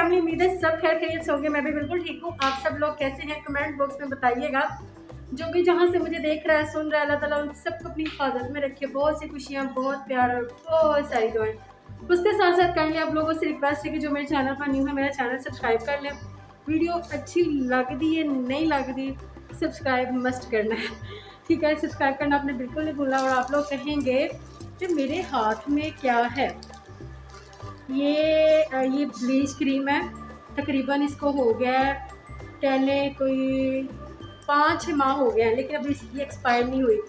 Family उम्मीद है सब खैर खैरियत होंगे। मैं भी बिल्कुल ठीक हूँ। आप सब लोग कैसे हैं? कमेंट बॉक्स में बताइएगा। जो भी जहाँ से मुझे देख रहा है, सुन रहा है, अल्लाह ताला उन सबको अपनी हिफाजत में रखे बहुत सी खुशियाँ, बहुत प्यार और बहुत सारी दुआएँ। उसके साथ साथ लिया आप लोगों से रिक्वेस्ट है कि जो मेरे चैनल पर न्यू है, मेरा चैनल सब्सक्राइब कर लें। वीडियो अच्छी लगती है, नहीं लगती सब्सक्राइब मस्ट करना है। ठीक है सब्सक्राइब करना आपने बिल्कुल नहीं भूलना और आप लोग कहेंगे कि मेरे हाथ में क्या है? ये ये ब्लीच क्रीम है। तकरीबन इसको हो गया है कोई पाँच छः माह हो गया है, लेकिन अभी इसकी एक्सपायर नहीं हुई।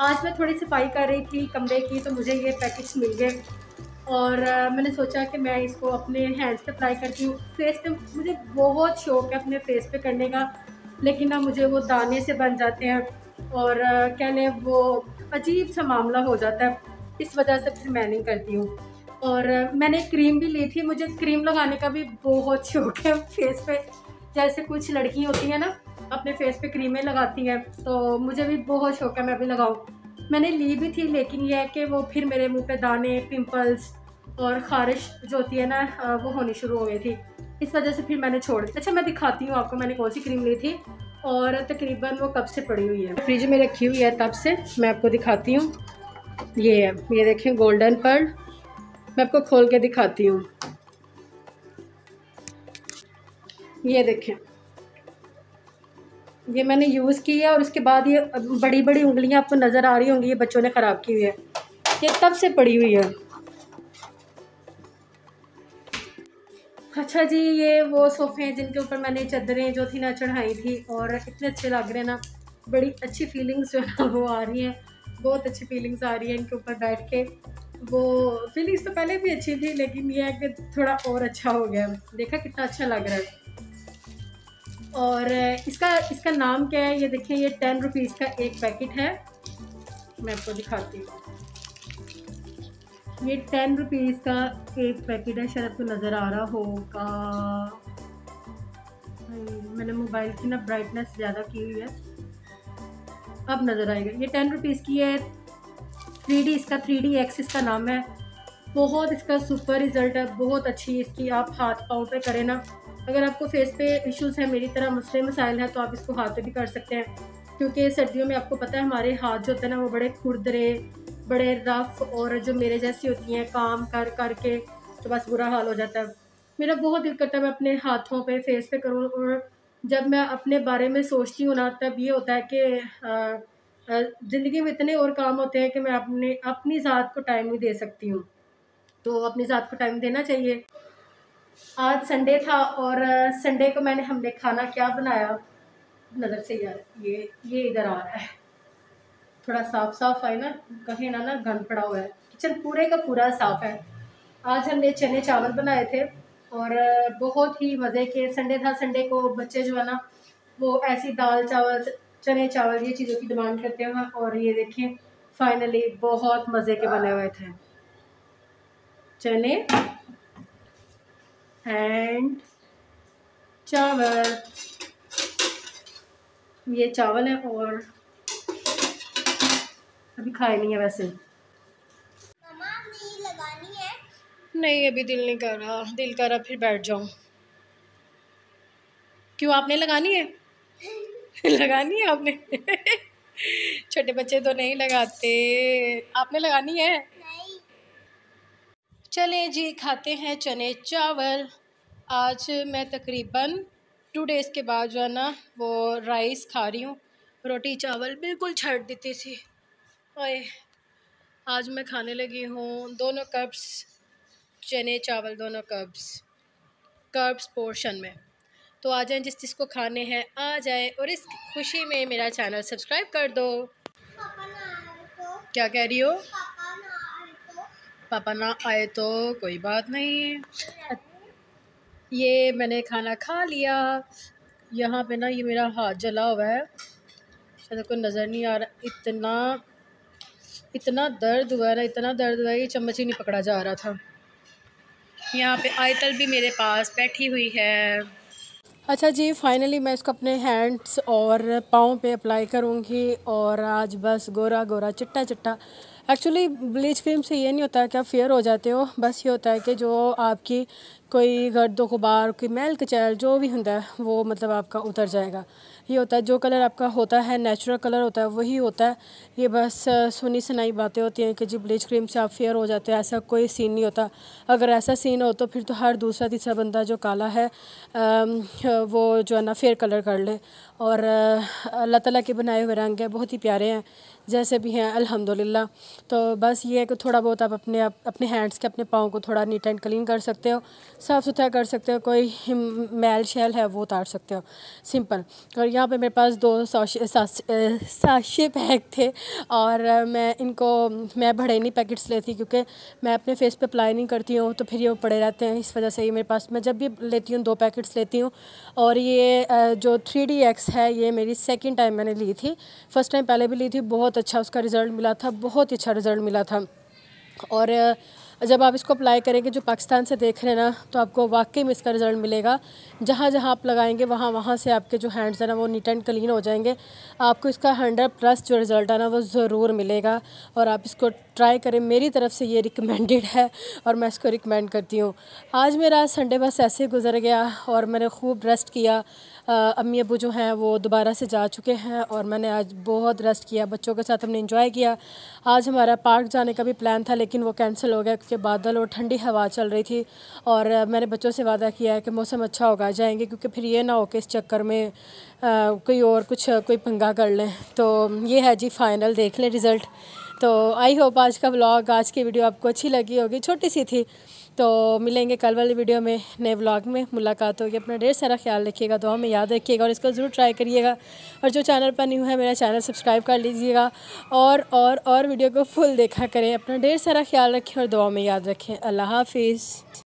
आज मैं थोड़ी सफ़ाई कर रही थी, कमरे की तो मुझे ये पैकेट्स मिल गए। और मैंने सोचा कि मैं इसको अपने हैंड्स पे अप्लाई करती हूँ। फेस पे मुझे बहुत शौक है अपने फेस पे करने का, लेकिन ना मुझे वो दाने से बन जाते हैं। और कह वो अजीब सा मामला हो जाता है। इस वजह से फिर मैं नहीं करती हूँ। और मैंने क्रीम भी ली थी। मुझे क्रीम लगाने का भी बहुत शौक है। फेस पे जैसे कुछ लड़की होती हैं ना, अपने फेस पे क्रीमें लगाती हैं तो मुझे भी बहुत शौक है, मैं भी लगाऊँ। मैंने ली भी थी, लेकिन यह है कि वो फिर मेरे मुँह पे दाने पिंपल्स और ख़ारिश जो होती है ना वो होनी शुरू हो गई थी। इस वजह से फिर मैंने छोड़ अच्छा मैं दिखाती हूँ आपको, मैंने कौन सी क्रीम ली थी और तकरीबन वो कब से पड़ी हुई है। फ्रिज में रखी हुई है तब से, मैं आपको दिखाती हूँ। ये है, ये देखें गोल्डन पर्ल मैं आपको खोल के दिखाती हूँ। ये देखें। ये मैंने यूज़ की है और उसके बाद ये बड़ी बड़ी उंगलियाँ आपको नज़र आ रही होंगी, ये बच्चों ने ख़राब की हुई है। ये तब से पड़ी हुई है। अच्छा जी, ये वो सोफ़े हैं जिनके ऊपर मैंने चादरें जो थी ना चढ़ाई थी और इतने अच्छे लग रहे हैं ना, बड़ी अच्छी फीलिंग्स जो है वो आ रही हैं। बहुत अच्छी फीलिंग्स आ रही है इनके ऊपर बैठ के। वो फीलिंग्स तो पहले भी अच्छी थी, लेकिन ये है कि थोड़ा और अच्छा हो गया। देखा कितना अच्छा लग रहा है। और इसका इसका नाम क्या है? ये देखें ये टेन रुपीज़ का एक पैकेट है। मैं आपको दिखाती हूँ। ये टेन रुपीज़ का एक पैकेट है, शायद आपको नज़र आ रहा होगा। मैंने मोबाइल की ना ब्राइटनेस ज़्यादा की हुई है। अब नज़र आएगा। ये टेन रुपीज़ की है थ्री इसका थ्री डी एक्स इसका नाम है। बहुत इसका सुपर रिज़ल्ट है, बहुत अच्छी इसकी, आप हाथ पाँव पे करें ना। अगर आपको फेस पे इश्यूज़ हैं, मेरी तरह मसले मसाइल हैं तो आप इसको हाथ पे भी कर सकते हैं। क्योंकि सर्दियों में आपको पता है, हमारे हाथ जो होते हैं ना, वो बड़े खुरदरे, बड़े रफ़ और जो मेरे जैसी होती हैं, काम कर कर के तो बस बुरा हाल हो जाता है। मेरा बहुत दिल करता है, मैं अपने हाथों पे फेस पे करूँ और जब मैं अपने बारे में सोचती हूँ ना, तब ये होता है कि ज़िंदगी में इतने और काम होते हैं कि मैं अपने, अपनी ज़ात को टाइम नहीं दे सकती हूँ। तो अपनी ज़ात को टाइम देना चाहिए। आज संडे था और संडे को मैंने, हमने खाना क्या बनाया? नज़र से यार, ये ये इधर आ रहा है। थोड़ा साफ़ साफ़ है ना, कहीं ना ना, गंद पड़ा हुआ है। किचन पूरे का पूरा साफ़ है। आज हमने चने चावल बनाए थे और बहुत ही मज़े के संडे था संडे को बच्चे जो है ना, वो ऐसी दाल चावल चने, चावल, ये चीज़ों की डिमांड करते हैं और ये देखिए फाइनली बहुत मज़े के बने हुए थे। चने एंड चावल। ये चावल है और अभी खाए नहीं है वैसे। नहीं, अभी दिल नहीं कर रहा। दिल कर रहा, फिर बैठ जाऊँ। क्यों, आपने लगानी है? लगानी है आपने? छोटे बच्चे तो नहीं लगाते। आपने लगानी है? चले जी खाते हैं चने चावल। आज मैं तकरीबन टू डेज़ के बाद जो है ना वो राइस खा रही हूँ। रोटी चावल बिल्कुल छट देती थी। ओए आज मैं खाने लगी हूँ दोनों कप्स चने चावल दोनों कप्स कप्स पोर्शन में। तो आ जाएँ जिस जिसको खाने हैं, आ जाए और इस खुशी में मेरा चैनल सब्सक्राइब कर दो। क्या कह रही हो? पापा ना आए तो कोई बात नहीं। ये मैंने खाना खा लिया। यहाँ पे ना ये मेरा हाथ जला हुआ है। शायद कोई नज़र नहीं आ रहा। इतना इतना दर्द हुआ ना, इतना दर्द हुआ ये चम्मच ही नहीं पकड़ा जा रहा था। यहाँ पे आयतल भी मेरे पास बैठी हुई है। अच्छा जी फाइनली मैं इसको अपने हैंड्स और पाँव पे अप्लाई करूँगी और आज बस गोरा गोरा चिट्टा चिट्टा एक्चुअली ब्लीच क्रीम से ये नहीं होता है कि आप फेयर हो जाते हो, बस ये होता है कि जो आपकी कोई गर्द गुबार कोई मैल कचैल जो भी होता है, वो मतलब आपका उतर जाएगा। ये होता है, जो कलर आपका होता है नेचुरल कलर होता है, वही होता है। ये बस सुनी सुनाई बातें होती हैं कि जी ब्लीच क्रीम से आप फेयर हो जाते हैं, ऐसा कोई सीन नहीं होता। अगर ऐसा सीन हो तो फिर तो हर दूसरा, तीसरा बंदा जो काला है वो जो है ना फेयर कलर कर ले। और अल्लाह ताला के बनाए हुए रंग है, बहुत ही प्यारे हैं। जैसे भी हैं, अल्हम्दुलिल्लाह। तो बस ये है कि थोड़ा बहुत आप अपने आप, अपने हैंड्स के, अपने पाँव को थोड़ा नीट एंड क्लीन कर सकते हो। साफ़ सुथरा कर सकते हो, कोई मैल शैल है, वो उतार सकते हो। सिंपल। और यहाँ पे मेरे पास दो साशे पैक थे और मैं इनको, मैं बड़े नहीं पैकेट्स लेती क्योंकि मैं अपने फेस पे अप्लाई नहीं करती हूँ तो फिर ये पड़े रहते हैं। इस वजह से ये मेरे पास, मैं जब भी लेती हूँ, दो पैकेट्स लेती हूँ। और ये जो थ्री है, ये मेरी सेकेंड टाइम मैंने ली थी। फ़र्स्ट टाइम पहले भी ली थी, बहुत अच्छा उसका रिज़ल्ट मिला था, बहुत ही अच्छा रिज़ल्ट मिला था। और जब आप इसको अप्लाई करेंगे, जो पाकिस्तान से देख रहे हैं ना तो आपको वाकई में इसका रिज़ल्ट मिलेगा। जहाँ जहाँ आप लगाएँगे, वहाँ वहाँ से आपके जो हैंड्स हैं ना, वो नीट एंड क्लीन हो जाएँगे। आपको इसका हंड्रेड प्लस जो रिज़ल्ट है ना वो ज़रूर मिलेगा। और आप इसको ट्राई करें मेरी तरफ़ से ये रिकमेंडेड है और मैं इसको रिकमेंड करती हूँ। आज मेरा संडे बस ऐसे गुजर गया और मैंने खूब रेस्ट किया। अम्मी अबू जो हैं वो दोबारा से जा चुके हैं और मैंने आज बहुत रेस्ट किया बच्चों के साथ हमने इंजॉय किया। आज हमारा पार्क जाने का भी प्लान था लेकिन वो कैंसिल हो गया क्योंकि बादल और ठंडी हवा चल रही थी और मैंने बच्चों से वादा किया है कि मौसम अच्छा होगा जाएँगे क्योंकि फिर ये ना हो कि इस चक्कर में आ, कोई और कुछ कोई पंगा कर लें। तो ये है जी फाइनल देख लें रिज़ल्ट तो आई होप आज का ब्लॉग आज की वीडियो आपको अच्छी लगी होगी, छोटी सी थी। तो मिलेंगे कल वाली वीडियो में, नए ब्लॉग में। मुलाकात होगी, अपना ढेर सारा ख्याल रखिएगा, दुआ में याद रखिएगा और इसको ज़रूर ट्राई करिएगा। और जो चैनल पर न्यू है, मेरा चैनल सब्सक्राइब कर लीजिएगा। और और और वीडियो को फुल देखा करें, अपना ढेर सारा ख्याल रखें और दुआ में याद रखें। अल्लाह हाफिज़।